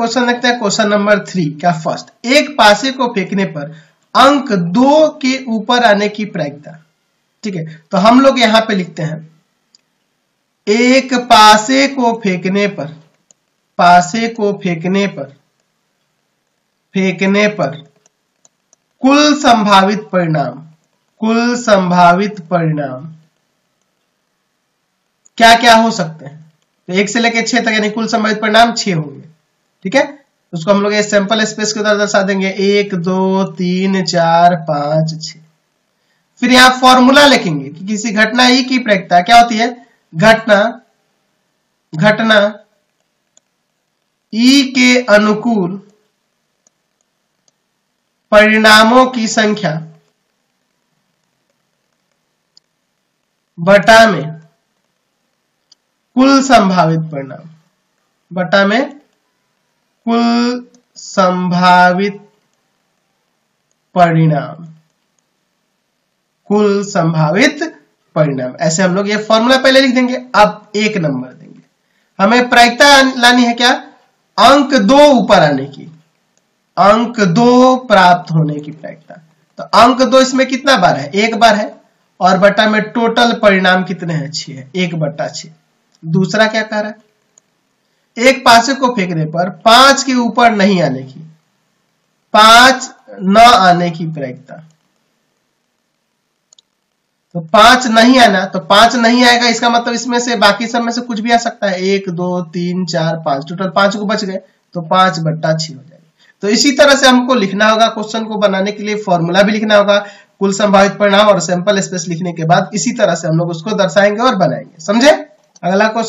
Question देखते हैं, question number three, क्या फ़र्स्ट एक पासे को फेंकने पर अंक दो के ऊपर आने की प्रायिकता। ठीक है तो हम लोग यहाँ पे लिखते हैं। एक पासे को फेंकने पर, पासे को फेंकने पर फेंकने पर कुल संभावित परिणाम, कुल संभावित परिणाम। क्या क्या हो सकते हैं? तो एक से लेकर छह तक, यानी कुल संभावित परिणाम छह होंगे। ठीक है? उसको हम लोग ये सैंपल स्पेस के द्वारा दर्शा देंगे। एक, दो, तीन, चार, पाँच छ फिर यहाँ फॉर्मूला लिखेंगे कि किसी घटना ई की प्रायिकता क्या होती है? घटना घटना ई के अनुकूल परिणामों की संख्या बटा में कुल संभावित परिणाम। बटा में कुल संभावित परिणाम। कुल संभावित परिणाम। ऐसे हम लोग ये फॉर्मूला पहले लिख देंगे, अब एक नंबर देंगे। हमें प्रायिकता लानी है क्या? अंक दो ऊपर आने की। अंक दो प्राप्त होने की प्रायिकता। तो अंक दो इसमें कितना बार है? एक बार है। और बटा में टोटल परिणाम कितने हैं? छह। है एक बट्टा छ दूसरा क्या कह रहा है? एक पासे को फेंकने पर पाँच के ऊपर नहीं आने की। पाँच न आने की प्रायिकता तो पाँच नहीं आना तो पाँच नहीं आएगा, इसका मतलब इसमें से बाकी सब में से कुछ भी आ सकता है। एक, दो, तीन, चार, पाँच, टोटल पाँच को बच गए तो पाँच बट्टा छह हो जाएगा। तो इसी तरह से हमको लिखना होगा, क्वेश्चन को बनाने के लिए फॉर्मूला भी लिखना होगा, कुल संभावित परिणाम और सैंपल स्पेस लिखने के बाद इसी तरह से हम लोग उसको दर्शाएँगे और बनाएँगे। समझे? अगला क्वेश्चन